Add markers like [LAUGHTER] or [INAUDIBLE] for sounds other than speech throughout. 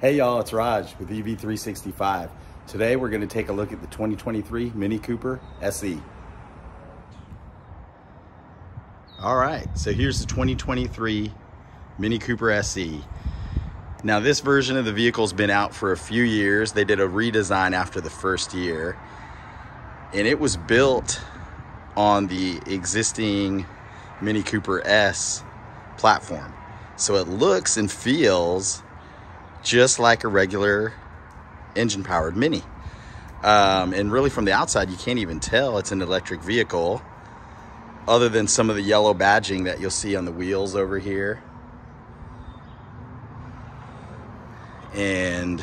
Hey y'all, it's Raj with EV365. Today we're going to take a look at the 2023 Mini Cooper SE. All right, so here's the 2023 Mini Cooper SE. Now this version of the vehicle's been out for a few years. They did a redesign after the first year and it was built on the existing Mini Cooper S platform. So it looks and feels just like a regular engine powered Mini. Um, and really from the outside, you can't even tell it's an electric vehicle other than some of the yellow badging that you'll see on the wheels over here. And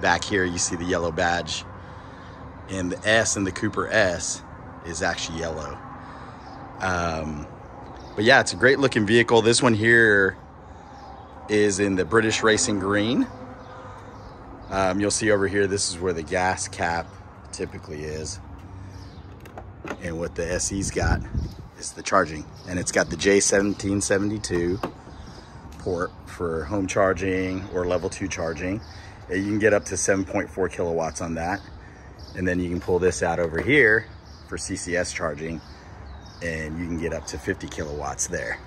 back here, you see the yellow badge. And the S in the Cooper S is actually yellow. Um, but yeah, it's a great looking vehicle. This one here is in the British Racing Green. Um, you'll see over here, this is where the gas cap typically is. And what the SE's got is the charging. And it's got the J1772 port for home charging or level two charging. You can get up to 7.4 kilowatts on that. And then you can pull this out over here for CCS charging and you can get up to 50 kilowatts there.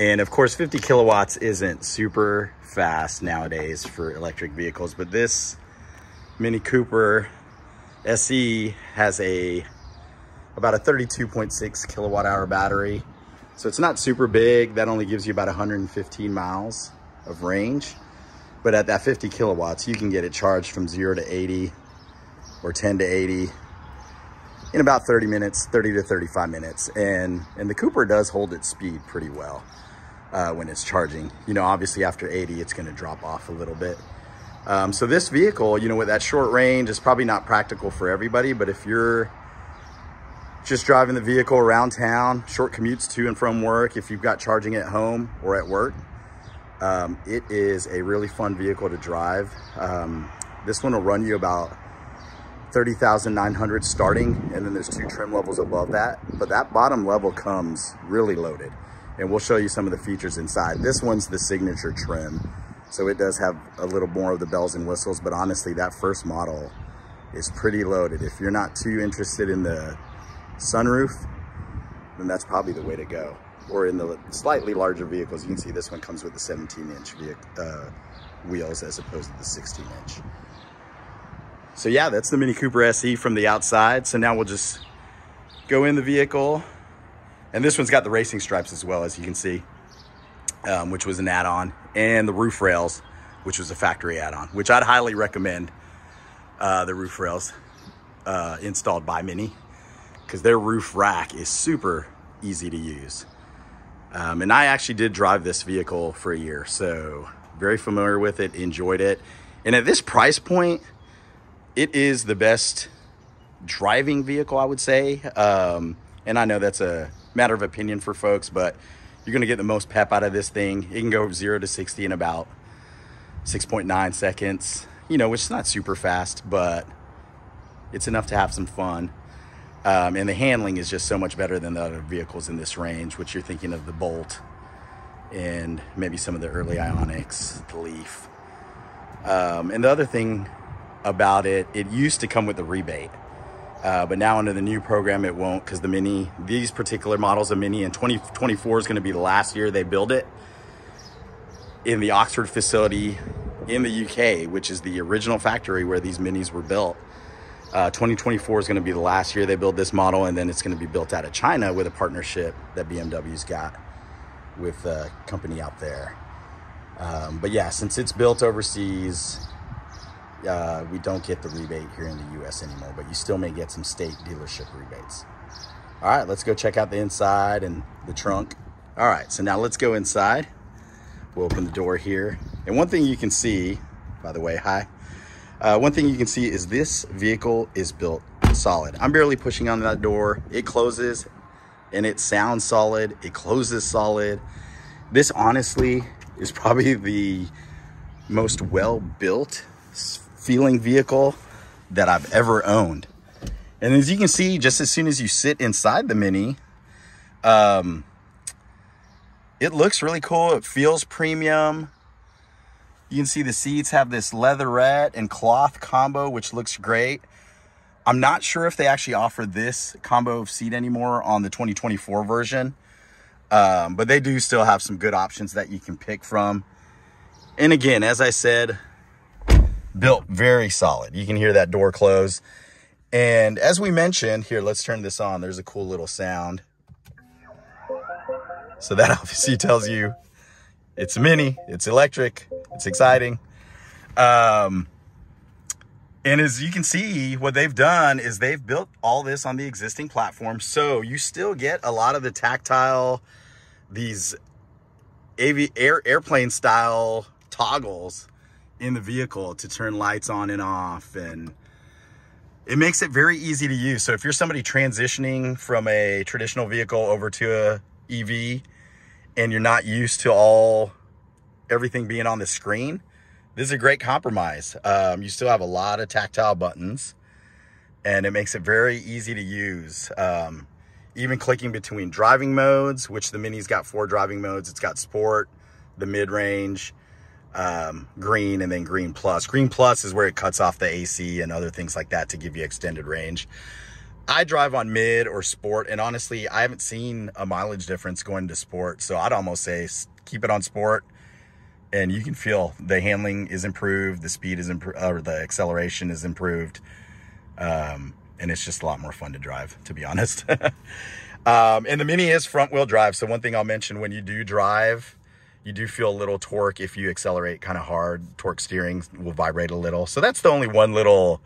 And of course, 50 kilowatts isn't super fast nowadays for electric vehicles, but this Mini Cooper SE has a about a 32.6 kilowatt hour battery. So it's not super big. That only gives you about 115 miles of range. But at that 50 kilowatts, you can get it charged from zero to 80 or 10 to 80 in about 30 minutes, 30 to 35 minutes. And, and the Cooper does hold its speed pretty well uh, when it's charging. You know, obviously after 80, it's gonna drop off a little bit. Um, so this vehicle, you know, with that short range is probably not practical for everybody, but if you're just driving the vehicle around town, short commutes to and from work, if you've got charging at home or at work, um, it is a really fun vehicle to drive. Um, this one will run you about 30,900 starting, and then there's two trim levels above that. But that bottom level comes really loaded and we'll show you some of the features inside. This one's the signature trim. So it does have a little more of the bells and whistles, but honestly, that first model is pretty loaded. If you're not too interested in the sunroof, then that's probably the way to go. Or in the slightly larger vehicles, you can see this one comes with the 17 inch uh, wheels as opposed to the 16 inch. So yeah, that's the Mini Cooper SE from the outside. So now we'll just go in the vehicle, and this one's got the racing stripes as well, as you can see, um, which was an add-on, and the roof rails, which was a factory add-on, which I'd highly recommend uh, the roof rails uh, installed by Mini, because their roof rack is super easy to use. Um, and I actually did drive this vehicle for a year, so very familiar with it, enjoyed it. And at this price point, it is the best driving vehicle, I would say. Um, and I know that's a matter of opinion for folks, but you're gonna get the most pep out of this thing. It can go zero to 60 in about 6.9 seconds, you know, which is not super fast, but it's enough to have some fun. Um, and the handling is just so much better than the other vehicles in this range, which you're thinking of the Bolt and maybe some of the early Ioniqs, the Leaf. Um, and the other thing about it, it used to come with a rebate. Uh, but now under the new program, it won't because the Mini, these particular models of Mini in 2024 is going to be the last year they build it in the Oxford facility in the UK, which is the original factory where these Minis were built. Uh, 2024 is going to be the last year they build this model, and then it's going to be built out of China with a partnership that BMW's got with a company out there. Um, but yeah, since it's built overseas, uh, we don't get the rebate here in the US anymore, but you still may get some state dealership rebates. All right, let's go check out the inside and the trunk. All right, so now let's go inside. We'll open the door here. And one thing you can see, by the way, hi. Uh, one thing you can see is this vehicle is built solid. I'm barely pushing on that door. It closes and it sounds solid. It closes solid. This honestly is probably the most well-built feeling vehicle that I've ever owned. And as you can see, just as soon as you sit inside the Mini, um, it looks really cool. It feels premium. You can see the seats have this leatherette and cloth combo, which looks great. I'm not sure if they actually offer this combo of seat anymore on the 2024 version. Um, but they do still have some good options that you can pick from. And again, as I said, built very solid. You can hear that door close. And as we mentioned, here, let's turn this on. There's a cool little sound. So that [LAUGHS] obviously tells you it's mini, it's electric, it's exciting. Um, and as you can see, what they've done is they've built all this on the existing platform. So you still get a lot of the tactile, these AV, air, airplane style toggles in the vehicle to turn lights on and off. And it makes it very easy to use. So if you're somebody transitioning from a traditional vehicle over to a EV and you're not used to all everything being on the screen, this is a great compromise. Um, you still have a lot of tactile buttons and it makes it very easy to use. Um, even clicking between driving modes, which the Mini's got four driving modes. It's got sport, the mid-range, um, green, and then green plus. Green plus is where it cuts off the AC and other things like that to give you extended range. I drive on mid or sport, and honestly, I haven't seen a mileage difference going to sport. So I'd almost say keep it on sport, and you can feel the handling is improved, the speed is improved, or the acceleration is improved. Um, and it's just a lot more fun to drive, to be honest. [LAUGHS] um, and the Mini is front wheel drive. So one thing I'll mention when you do drive, you do feel a little torque if you accelerate kind of hard. Torque steering will vibrate a little. So that's the only one little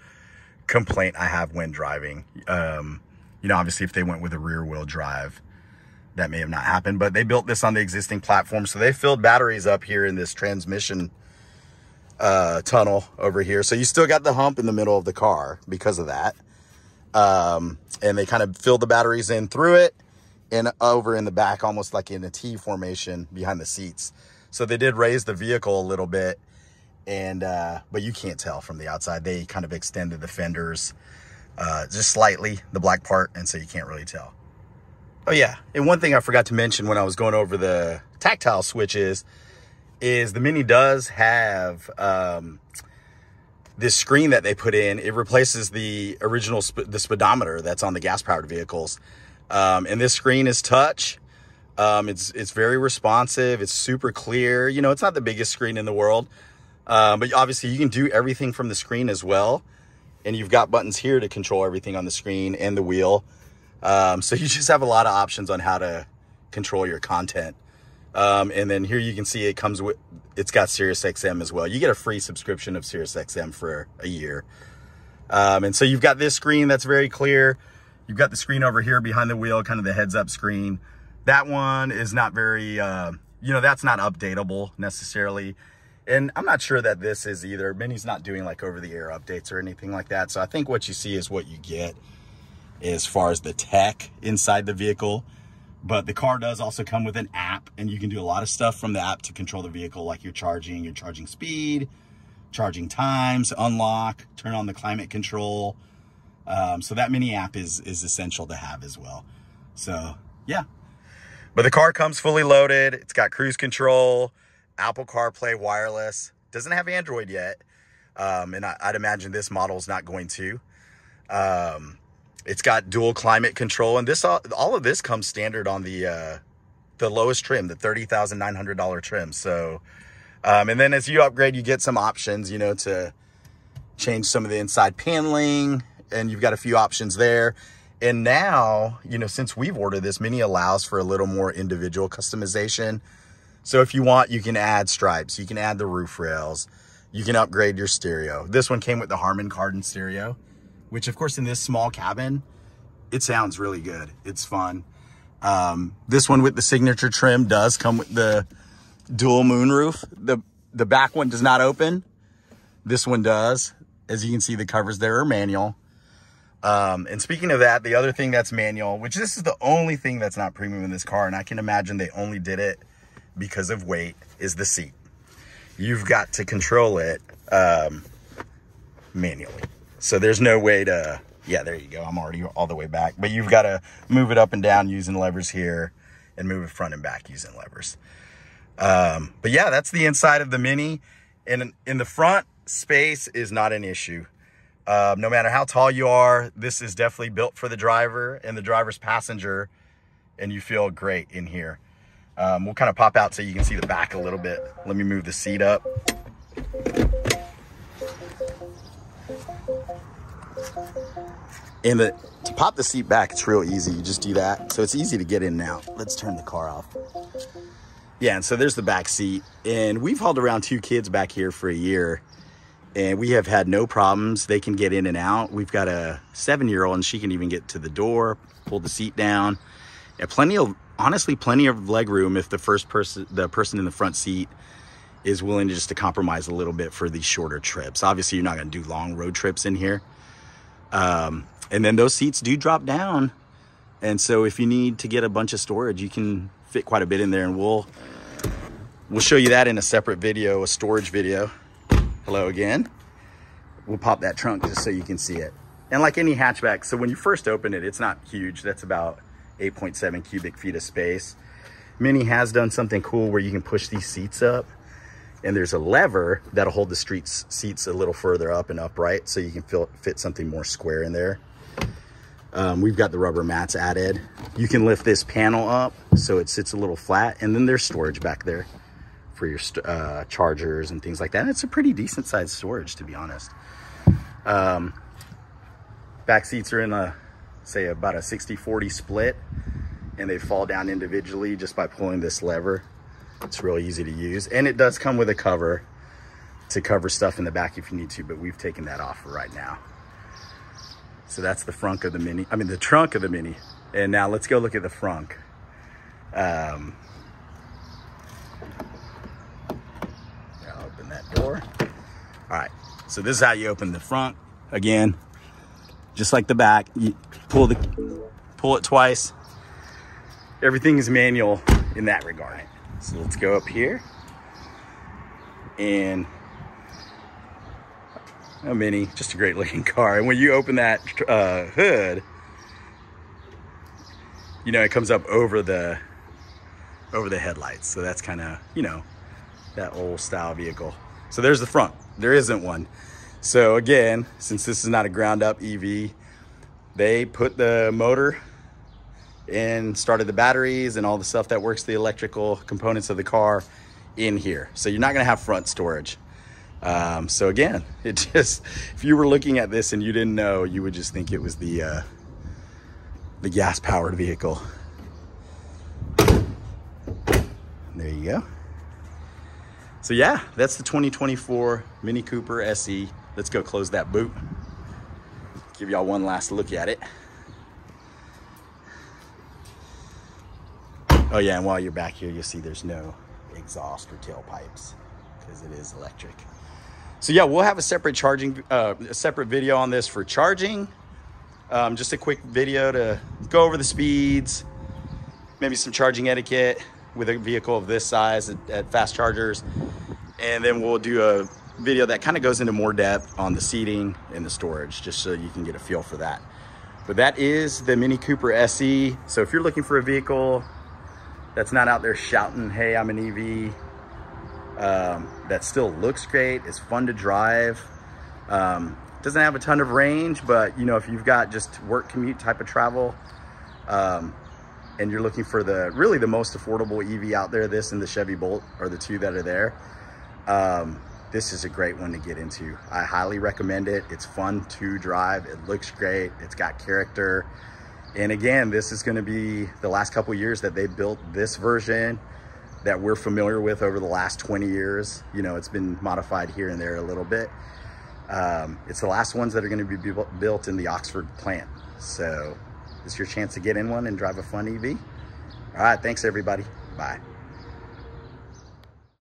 complaint I have when driving. Um, you know, obviously if they went with a rear wheel drive, that may have not happened, but they built this on the existing platform. So they filled batteries up here in this transmission uh, tunnel over here. So you still got the hump in the middle of the car because of that. Um, and they kind of filled the batteries in through it and over in the back, almost like in a T formation behind the seats. So they did raise the vehicle a little bit and uh, but you can't tell from the outside. They kind of extended the fenders uh, just slightly, the black part, and so you can't really tell. Oh yeah, and one thing I forgot to mention when I was going over the tactile switches is the Mini does have um, this screen that they put in. It replaces the original sp the speedometer that's on the gas-powered vehicles, um, and this screen is touch. Um, it's it's very responsive. It's super clear. You know, it's not the biggest screen in the world, um, but obviously you can do everything from the screen as well. And you've got buttons here to control everything on the screen and the wheel. Um, so [LAUGHS] you just have a lot of options on how to control your content. Um, and then here you can see it comes with, it's got SiriusXM as well. You get a free subscription of SiriusXM for a year. Um, and so you've got this screen that's very clear. You've got the screen over here behind the wheel, kind of the heads up screen. That one is not very, uh, you know, that's not updatable necessarily. And I'm not sure that this is either. Mini's not doing like over the air updates or anything like that. So I think what you see is what you get as far as the tech inside the vehicle. But the car does also come with an app and you can do a lot of stuff from the app to control the vehicle, like your charging, your charging speed, charging times, unlock, turn on the climate control. Um, so that mini app is, is essential to have as well. So yeah, but the car comes fully loaded. It's got cruise control. Apple CarPlay wireless. Doesn't have Android yet. Um, and I, would imagine this model is not going to. Um, it's got dual climate control. And this all, all of this comes standard on the uh, the lowest trim, the $30,900 trim. So, um, and then as you upgrade, you get some options, you know, to change some of the inside paneling. And you've got a few options there. And now, you know, since we've ordered this, Mini allows for a little more individual customization. So if you want, you can add stripes, you can add the roof rails, you can upgrade your stereo. This one came with the Harman Kardon stereo, which of course in this small cabin, it sounds really good. It's fun. Um, this one with the signature trim does come with the dual moonroof. The, the back one does not open. This one does. As you can see, the covers there are manual. Um, and speaking of that, the other thing that's manual, which this is the only thing that's not premium in this car, and I can imagine they only did it because of weight is the seat. You've got to control it um, manually. So there's no way to, yeah, there you go. I'm already all the way back. But you've got to move it up and down using levers here and move it front and back using levers. Um, but yeah, that's the inside of the Mini. And in the front, space is not an issue. Uh, no matter how tall you are, this is definitely built for the driver and the driver's passenger, and you feel great in here. Um, we'll kind of pop out so you can see the back a little bit. Let me move the seat up. And the, to pop the seat back, it's real easy. You just do that. So it's easy to get in now. Let's turn the car off. Yeah, and so there's the back seat. And we've hauled around two kids back here for a year. And we have had no problems. They can get in and out. We've got a seven-year-old and she can even get to the door, pull the seat down. And plenty of, honestly, plenty of leg room if the first person, the person in the front seat is willing to just to compromise a little bit for these shorter trips. Obviously, you're not going to do long road trips in here. Um, and then those seats do drop down. And so if you need to get a bunch of storage, you can fit quite a bit in there and we'll, we'll show you that in a separate video, a storage video. Hello again. We'll pop that trunk just so you can see it. And like any hatchback, so when you first open it, it's not huge. That's about 8.7 cubic feet of space. Mini has done something cool where you can push these seats up and there's a lever that'll hold the streets seats a little further up and upright so you can feel, fit something more square in there. Um, we've got the rubber mats added. You can lift this panel up so it sits a little flat and then there's storage back there for your uh, chargers and things like that. And it's a pretty decent sized storage to be honest. Um, back seats are in a, say about a 60-40 split and they fall down individually just by pulling this lever. It's real easy to use. And it does come with a cover to cover stuff in the back if you need to, but we've taken that off for right now. So that's the front of the Mini, I mean the trunk of the Mini. And now let's go look at the front. Um, I'll open that All right, so this is how you open the front. Again, just like the back, you pull the pull it twice. Everything is manual in that regard. So let's go up here and a Mini, just a great looking [LAUGHS] car. And when you open that uh, hood, you know, it comes up over the, over the headlights. So that's kind of, you know, that old style vehicle. So there's the front. There isn't one. So again, since this is not a ground up EV, they put the motor and started the batteries and all the stuff that works the electrical components of the car in here. So you're not gonna have front storage. Um, so again, [LAUGHS] it just, if you were looking at this and you didn't know, you would just think it was the, uh, the gas powered vehicle. There you go. So yeah, that's the 2024 Mini Cooper SE. Let's go close that boot. Give y'all one last look at it. Oh yeah, and while you're back here, you'll see there's no exhaust or tailpipes because it is electric. So yeah, we'll have a separate charging, uh, a separate video on this for charging. Um, just a quick video to go over the speeds, maybe some charging etiquette with a vehicle of this size at, at fast chargers. And then we'll do a video that kind of goes into more depth on the seating and the storage, just so you can get a feel for that. But that is the Mini Cooper SE. So if you're looking for a vehicle that's not out there shouting, hey, I'm an EV. Um, that still looks great. It's fun to drive. Um, doesn't have a ton of range, but you know, if you've got just work commute type of travel, um, and you're looking for the really the most affordable EV out there, this and the Chevy Bolt are the two that are there. Um, this is a great one to get into. I highly recommend it. It's fun to drive. It looks great. It's got character. And again, this is gonna be the last couple years that they built this version that we're familiar with over the last 20 years. You know, it's been modified here and there a little bit. Um, it's the last ones that are gonna be built in the Oxford plant. So it's your chance to get in one and drive a fun EV. All right, thanks everybody. Bye.